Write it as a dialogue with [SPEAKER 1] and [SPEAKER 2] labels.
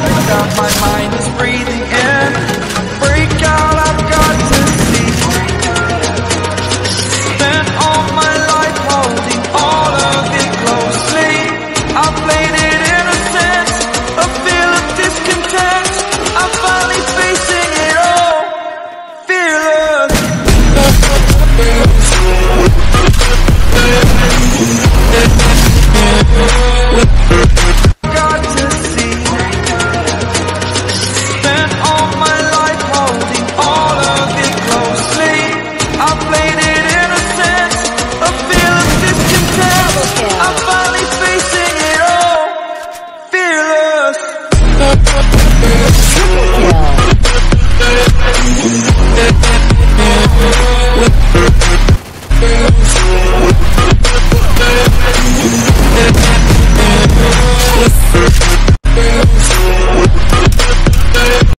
[SPEAKER 1] My mind is breathing